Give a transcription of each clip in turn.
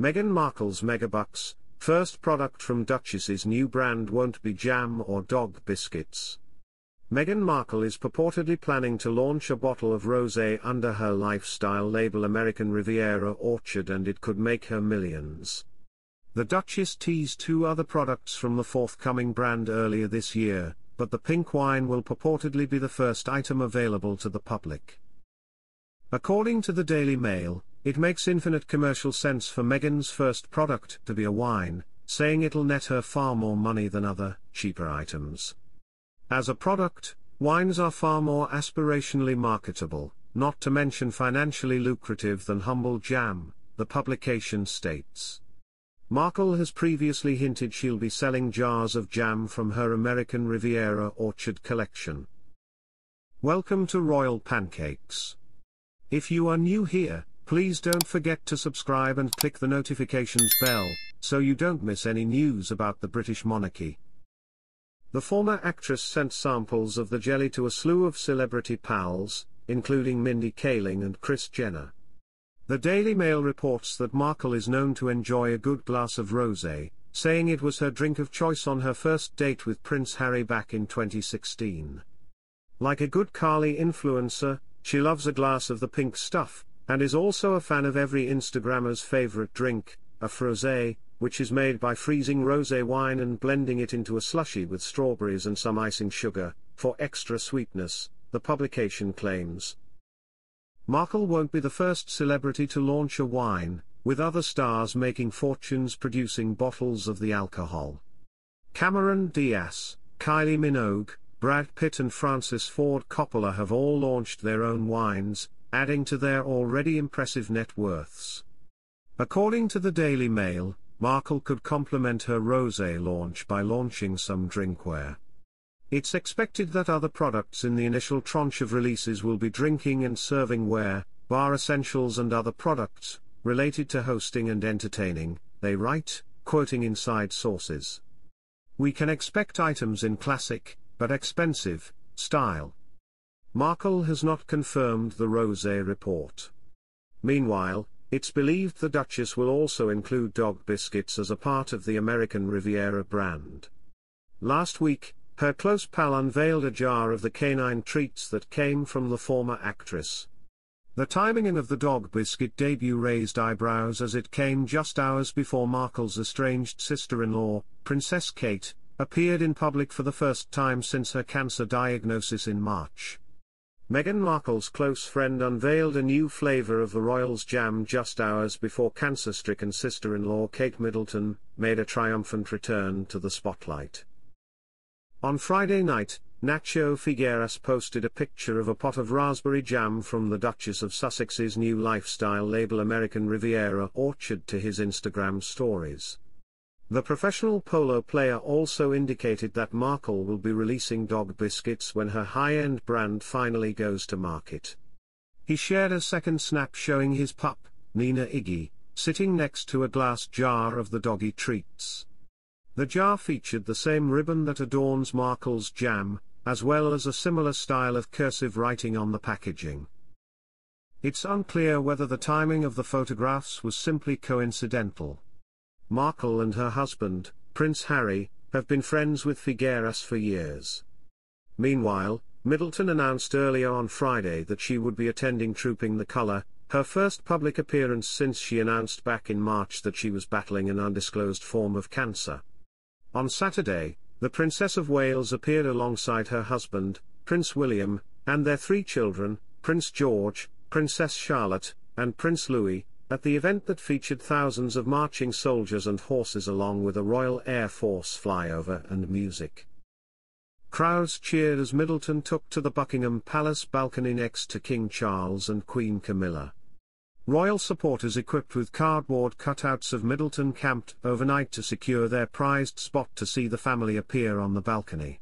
Meghan Markle's Megabucks, first product from Duchess's new brand won't be jam or dog biscuits. Meghan Markle is purportedly planning to launch a bottle of rosé under her lifestyle label American Riviera Orchard and it could make her millions. The Duchess teased two other products from the forthcoming brand earlier this year, but the pink wine will purportedly be the first item available to the public. According to the Daily Mail, it makes infinite commercial sense for Meghan's first product to be a wine, saying it'll net her far more money than other, cheaper items. As a product, wines are far more aspirationally marketable, not to mention financially lucrative than humble jam, the publication states. Markle has previously hinted she'll be selling jars of jam from her American Riviera Orchard collection. Welcome to Royal Pancakes. If you are new here, please don't forget to subscribe and click the notifications bell, so you don't miss any news about the British monarchy. The former actress sent samples of the jelly to a slew of celebrity pals, including Mindy Kaling and Kris Jenner. The Daily Mail reports that Markle is known to enjoy a good glass of rosé, saying it was her drink of choice on her first date with Prince Harry back in 2016. Like a good Cali influencer, she loves a glass of the pink stuff, and is also a fan of every Instagrammer's favorite drink, a frosé, which is made by freezing rosé wine and blending it into a slushy with strawberries and some icing sugar, for extra sweetness, the publication claims. Markle won't be the first celebrity to launch a wine, with other stars making fortunes producing bottles of the alcohol. Cameron Diaz, Kylie Minogue, Brad Pitt and Francis Ford Coppola have all launched their own wines, adding to their already impressive net worths. According to the Daily Mail, Markle could complement her rosé launch by launching some drinkware. It's expected that other products in the initial tranche of releases will be drinking and serving ware, bar essentials and other products, related to hosting and entertaining, they write, quoting inside sources. We can expect items in classic, but expensive, style. Markle has not confirmed the Rosé report. Meanwhile, it's believed the Duchess will also include dog biscuits as a part of the American Riviera brand. Last week, her close pal unveiled a jar of the canine treats that came from the former actress. The timing of the dog biscuit debut raised eyebrows as it came just hours before Markle's estranged sister-in-law, Princess Kate, appeared in public for the first time since her cancer diagnosis in March. Meghan Markle's close friend unveiled a new flavor of the Royals jam just hours before cancer-stricken sister-in-law Kate Middleton made a triumphant return to the spotlight. On Friday night, Nacho Figueras posted a picture of a pot of raspberry jam from the Duchess of Sussex's new lifestyle label American Riviera Orchard to his Instagram stories. The professional polo player also indicated that Markle will be releasing dog biscuits when her high-end brand finally goes to market. He shared a second snap showing his pup, Nina Iggy, sitting next to a glass jar of the doggy treats. The jar featured the same ribbon that adorns Markle's jam, as well as a similar style of cursive writing on the packaging. It's unclear whether the timing of the photographs was simply coincidental. Markle and her husband, Prince Harry, have been friends with Figueras for years. Meanwhile, Middleton announced earlier on Friday that she would be attending Trooping the Colour, her first public appearance since she announced back in March that she was battling an undisclosed form of cancer. On Saturday, the Princess of Wales appeared alongside her husband, Prince William, and their three children, Prince George, Princess Charlotte, and Prince Louis, at the event that featured thousands of marching soldiers and horses along with a Royal Air Force flyover and music. Crowds cheered as Middleton took to the Buckingham Palace balcony next to King Charles and Queen Camilla. Royal supporters equipped with cardboard cutouts of Middleton camped overnight to secure their prized spot to see the family appear on the balcony.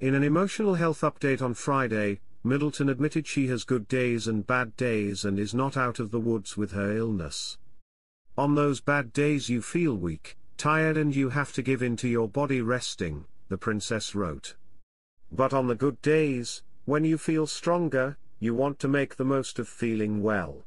In an emotional health update on Friday, Middleton admitted she has good days and bad days and is not out of the woods with her illness. On those bad days you feel weak, tired and you have to give in to your body resting, the princess wrote. But on the good days, when you feel stronger, you want to make the most of feeling well.